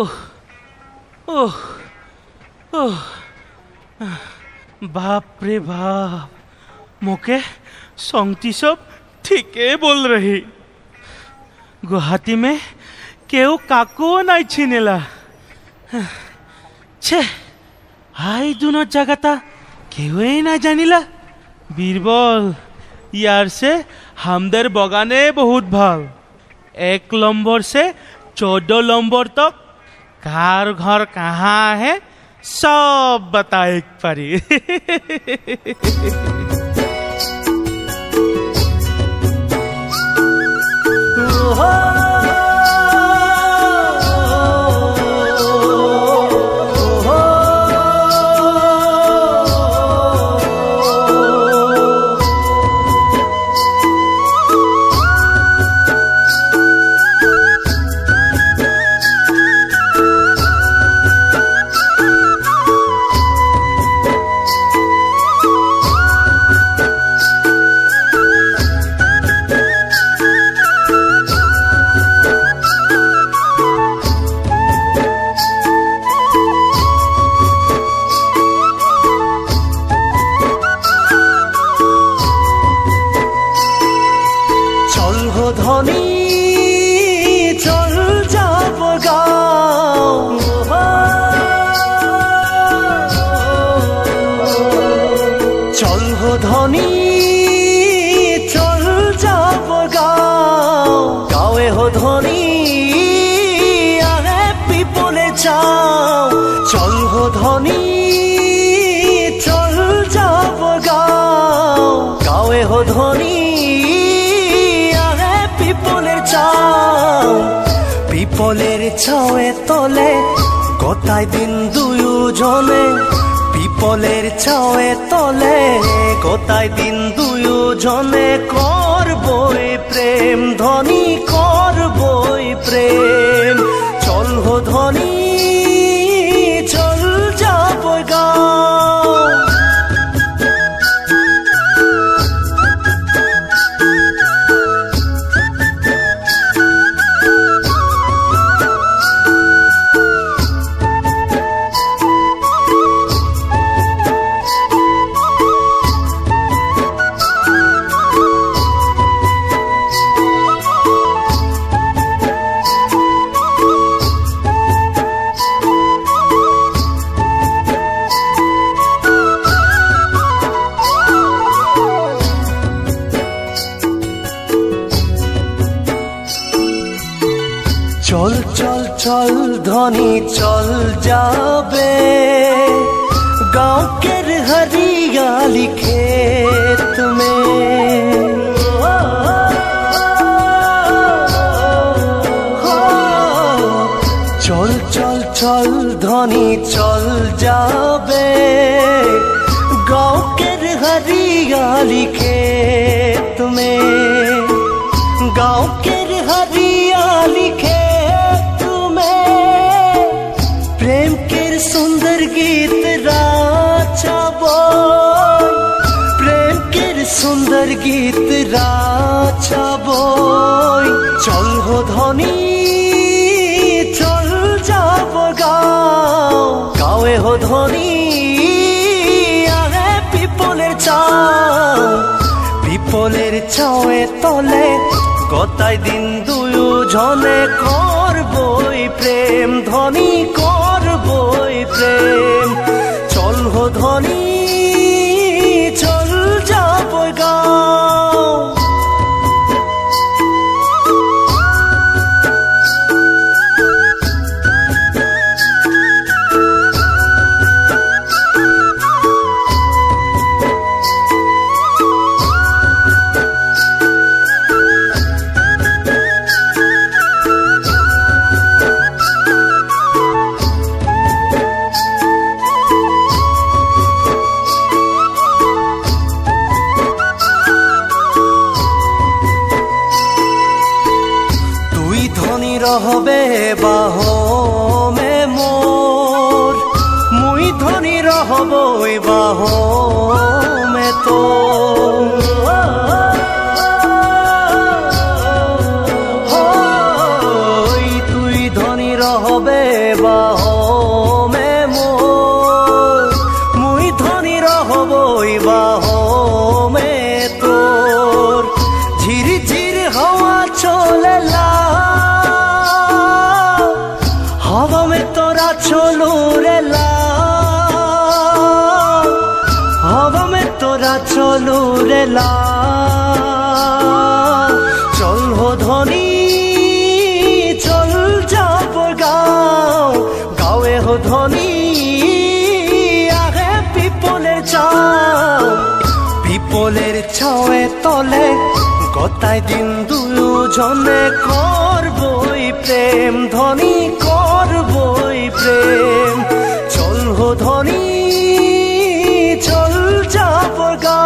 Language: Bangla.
ওহ ওহ বাপ বাপ, মোকে সংতি সব ঠিকে বল রহি। গুহাটি মে কেউ কাকু নাই ছিনেলা। ছে হাই দুন জায়গাটা কেউই না জানিলা। বীরবল, ইয়ার সে হামদের বগানে বহুত ভালো। এক লম্বর সে, চোদ্দ লম্বর তক कार घर कहाँ है? सब बताए पारी। পিপলের ছাওয়ে তলে কথায় দিন দুজনে পিপলের ছাওয়ে তলে কথায় দিন দুজনে করবই প্রেম, ধনী করবই প্রেম। চল ধনী চল চল চল ধ্বনি চল যাবে। গাঁও কের হরিয়ালি খেত সুরের গীত রাছাবই চল হো ধনি, চল যাব গাও। গাওয়ে হো ধনি, আরে পিপলের চাও। পিপলের চাওয়ে তলে কতাই দিন দুজনে করবই প্রেম, ধনী করবই প্রেম। চল হো ধনী বই বাহ মেতো তুই ধনী রহবে বাহ চলো চল হো ধনী, চল যাব গাঁও। গাঁয়ে হো ধনী আগে পিপলের চাও। পিপলের ছাওয়ে তলে গতাই দিন দুজনে করবই প্রেম, ধনী করবই প্রেম। চল হো ধনী, চল যাব গাঁও।